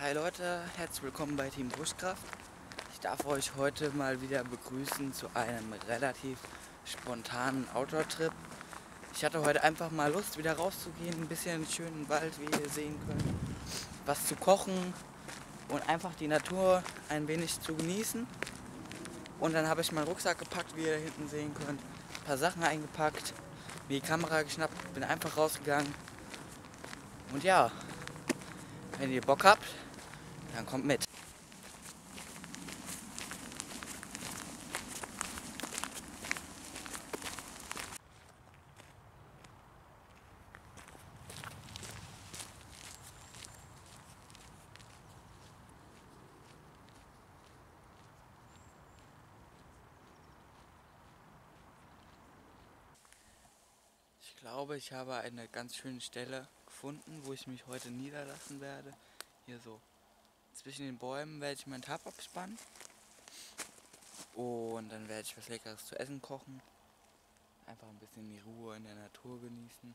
Hi Leute, herzlich willkommen bei Team Buschkraft. Ich darf euch heute mal wieder begrüßen zu einem relativ spontanen Outdoor-Trip. Ich hatte heute einfach mal Lust, wieder rauszugehen, ein bisschen in den schönen Wald, wie ihr sehen könnt, was zu kochen und einfach die Natur ein wenig zu genießen. Und dann habe ich meinen Rucksack gepackt, wie ihr hinten sehen könnt, ein paar Sachen eingepackt, mir die Kamera geschnappt, bin einfach rausgegangen. Und ja, wenn ihr Bock habt, dann kommt mit. Ich glaube, ich habe eine ganz schöne Stelle gefunden, wo ich mich heute niederlassen werde. Hier so zwischen den Bäumen werde ich meinen Tab abspannen. Und dann werde ich was Leckeres zu essen kochen. Einfach ein bisschen die Ruhe in der Natur genießen.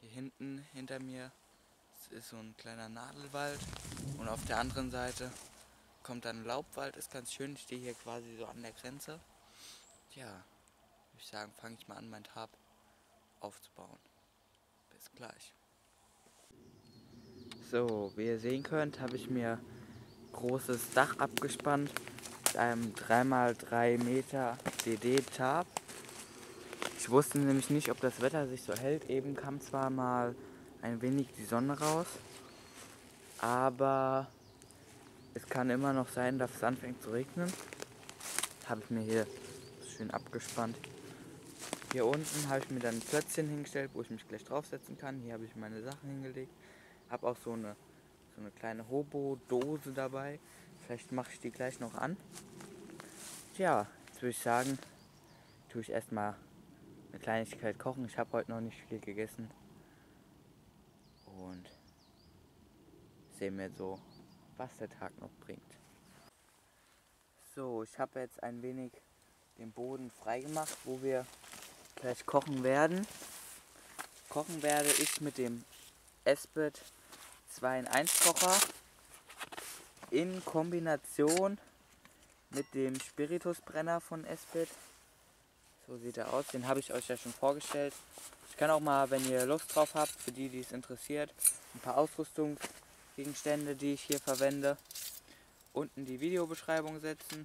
Hier hinten, hinter mir, ist so ein kleiner Nadelwald. Und auf der anderen Seite kommt dann Laubwald. Ist ganz schön. Ich stehe hier quasi so an der Grenze. Ja, würde ich sagen, fange ich mal an, mein Tab aufzubauen. Bis gleich. So, wie ihr sehen könnt, habe ich mir großes Dach abgespannt mit einem 3x3 Meter DD-Tab. Ich wusste nämlich nicht, ob das Wetter sich so hält. Eben kam zwar mal ein wenig die Sonne raus, aber es kann immer noch sein, dass es anfängt zu regnen. Habe ich mir hier schön abgespannt. Hier unten habe ich mir dann ein Plötzchen hingestellt, wo ich mich gleich draufsetzen kann. Hier habe ich meine Sachen hingelegt. Habe auch so eine, so eine kleine Hobo-Dose dabei. Vielleicht mache ich die gleich noch an. Tja, jetzt würde ich sagen, tue ich erstmal eine Kleinigkeit kochen. Ich habe heute noch nicht viel gegessen. Und sehen wir so, was der Tag noch bringt. So, ich habe jetzt ein wenig den Boden frei gemacht, wo wir gleich kochen werden. Kochen werde ich mit dem Esbit 2 in 1 Kocher in Kombination mit dem Spiritusbrenner von Esbit. So sieht er aus, den habe ich euch ja schon vorgestellt. Ich kann auch mal, wenn ihr Lust drauf habt, für die, die es interessiert, ein paar Ausrüstungsgegenstände, die ich hier verwende, unten die Videobeschreibung setzen.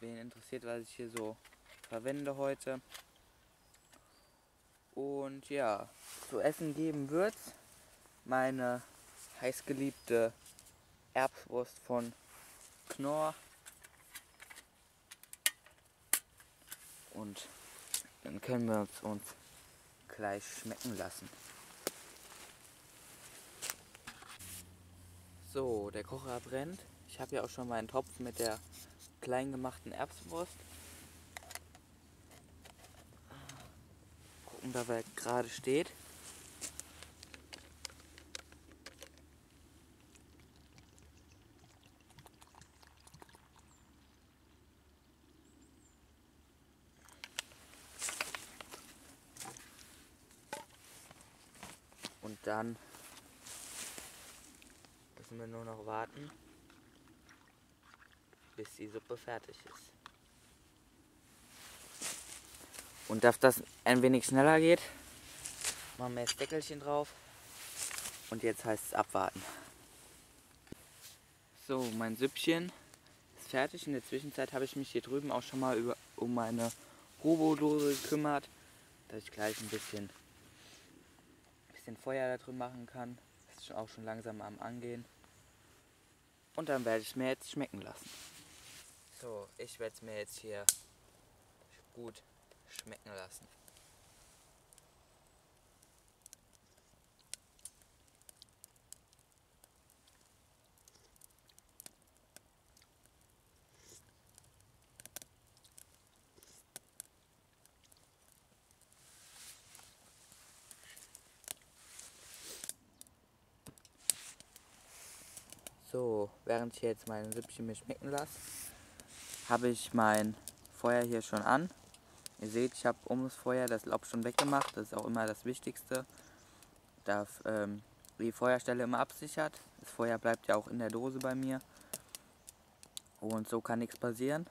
Wen interessiert, was ich hier so verwende heute. Und ja, zu essen geben wird meine heißgeliebte Erbswurst von Knorr. Und dann können wir uns, uns gleich schmecken lassen. So, der Kocher brennt. Ich habe ja auch schon meinen Topf mit der klein gemachten Erbswurst. Gucken, da wer gerade steht. Und dann müssen wir nur noch warten, bis die Suppe fertig ist. Und dass das ein wenig schneller geht, machen wir das Deckelchen drauf. Und jetzt heißt es abwarten. So, mein Süppchen ist fertig. In der Zwischenzeit habe ich mich hier drüben auch schon mal über, um meine Robodose gekümmert, dass ich gleich ein bisschen, bisschen Feuer da drin machen kann. Das ist auch schon langsam am Angehen. Und dann werde ich es mir jetzt schmecken lassen. So, ich werde es mir jetzt hier gut schmecken lassen. So, während ich jetzt mein Süppchen mir schmecken lasse, habe ich mein Feuer hier schon an. Ihr seht, ich habe um das Feuer das Laub schon weggemacht. Das ist auch immer das Wichtigste. Da ähm, die Feuerstelle immer absichert. Das Feuer bleibt ja auch in der Dose bei mir. Und so kann nichts passieren.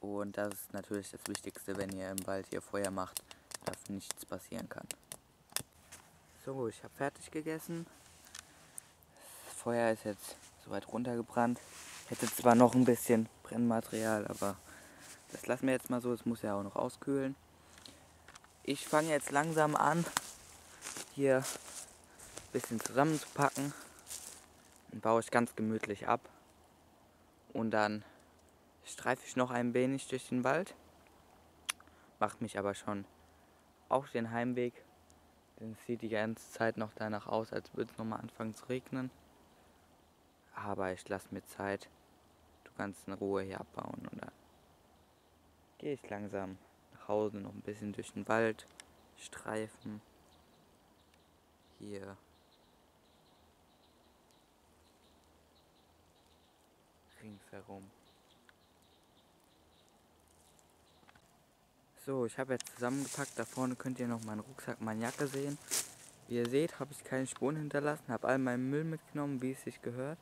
Und das ist natürlich das Wichtigste, wenn ihr im Wald hier Feuer macht, dass nichts passieren kann. So, ich habe fertig gegessen. Das Feuer ist jetzt soweit runtergebrannt. Hätte zwar noch ein bisschen Brennmaterial, aber das lassen wir jetzt mal so. Es muss ja auch noch auskühlen. Ich fange jetzt langsam an, hier ein bisschen zusammenzupacken. Dann baue ich ganz gemütlich ab. Und dann streife ich noch ein wenig durch den Wald. Macht mich aber schon auf den Heimweg. Denn es sieht die ganze Zeit noch danach aus, als würde es nochmal anfangen zu regnen. Aber ich lasse mir Zeit. Du kannst in Ruhe hier abbauen und dann gehe ich langsam nach Hause, noch ein bisschen durch den Wald, streifen. Hier ringsherum. So, ich habe jetzt zusammengepackt. Da vorne könnt ihr noch meinen Rucksack, meine Jacke sehen. Wie ihr seht, habe ich keine Spuren hinterlassen, habe all meinen Müll mitgenommen, wie es sich gehört.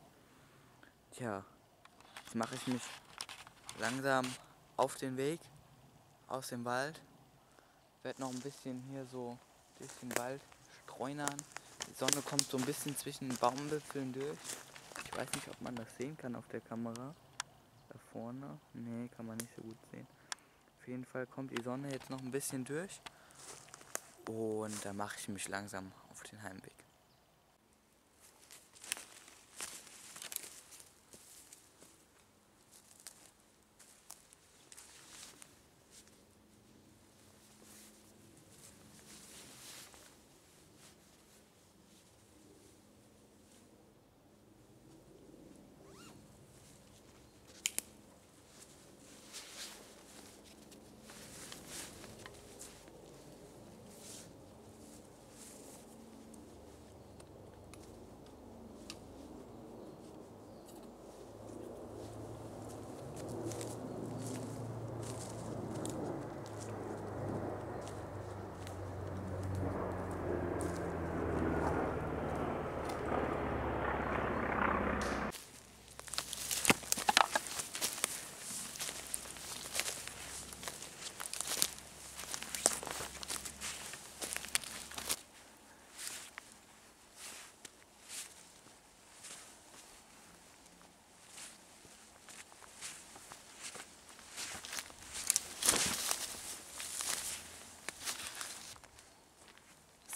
Tja, jetzt mache ich mich langsam auf den Weg aus dem Wald. Werde noch ein bisschen hier so durch den Wald streunern. Die Sonne kommt so ein bisschen zwischen den Baumwipfeln durch. Ich weiß nicht, ob man das sehen kann auf der Kamera. Da vorne. Nee, kann man nicht so gut sehen. Auf jeden Fall kommt die Sonne jetzt noch ein bisschen durch. Und da mache ich mich langsam auf den Heimweg.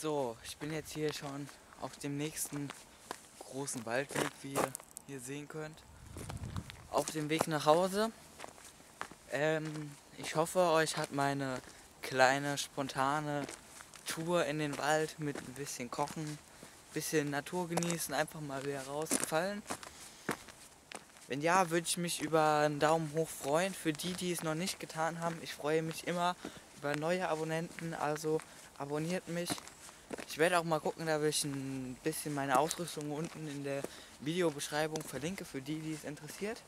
So, ich bin jetzt hier schon auf dem nächsten großen Waldweg, wie ihr hier sehen könnt. Auf dem Weg nach Hause. Ähm, ich hoffe, euch hat meine kleine, spontane Tour in den Wald mit ein bisschen Kochen, ein bisschen Natur genießen, einfach mal wieder rausgefallen. Wenn ja, würde ich mich über einen Daumen hoch freuen. Für die, die es noch nicht getan haben, ich freue mich immer über neue Abonnenten, also abonniert mich. Ich werde auch mal gucken, da ich ein bisschen meine Ausrüstung unten in der Videobeschreibung verlinke, für die, die es interessiert.